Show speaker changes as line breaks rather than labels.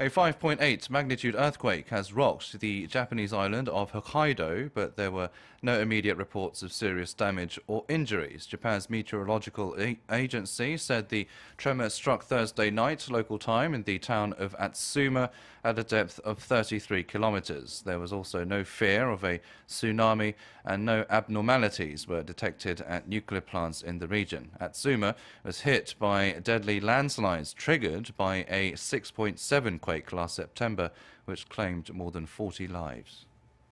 A 5.8 magnitude earthquake has rocked the Japanese island of Hokkaido, but there were no immediate reports of serious damage or injuries. Japan's meteorological agency said the tremor struck Thursday night local time in the town of Atsuma at a depth of 33 kilometers. There was also no fear of a tsunami and no abnormalities were detected at nuclear plants in the region. Atsuma was hit by deadly landslides triggered by a 6.7 quake last September, which claimed more than 40 lives.